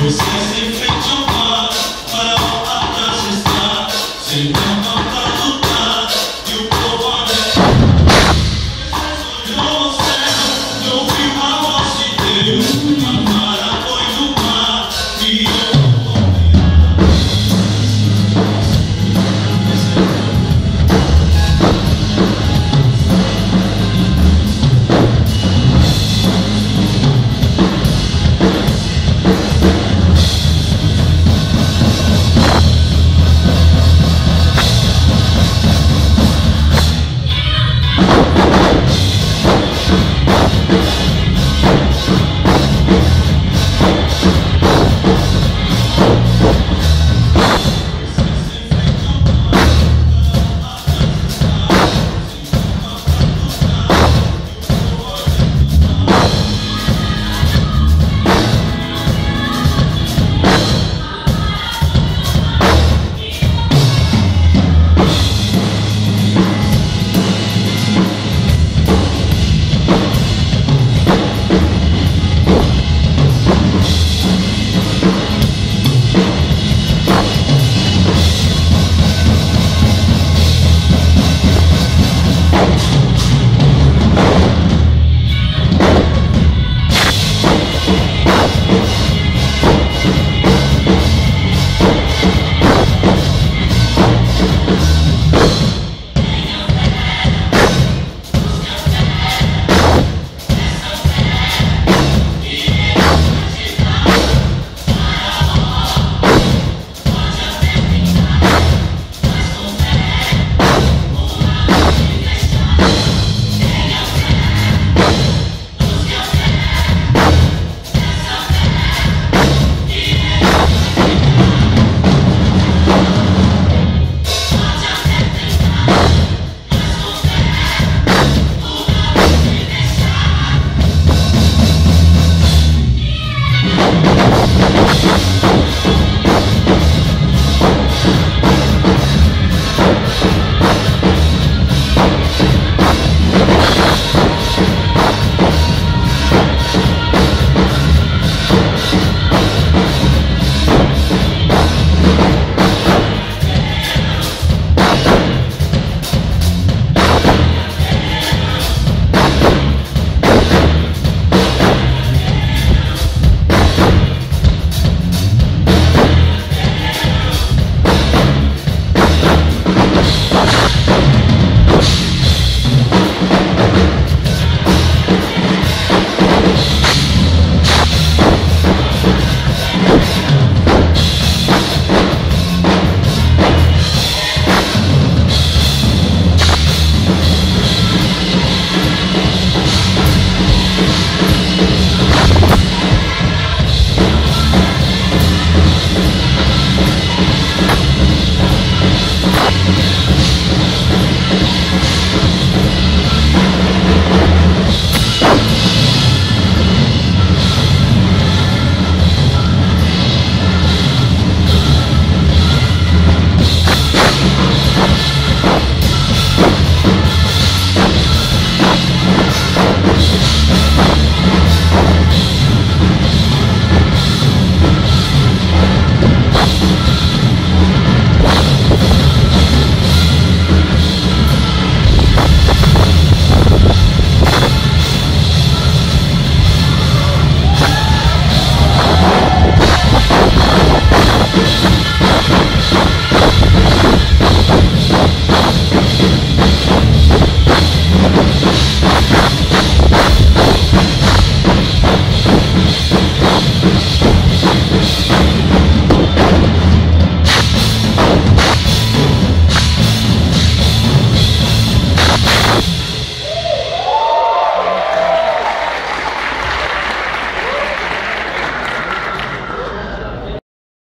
Just.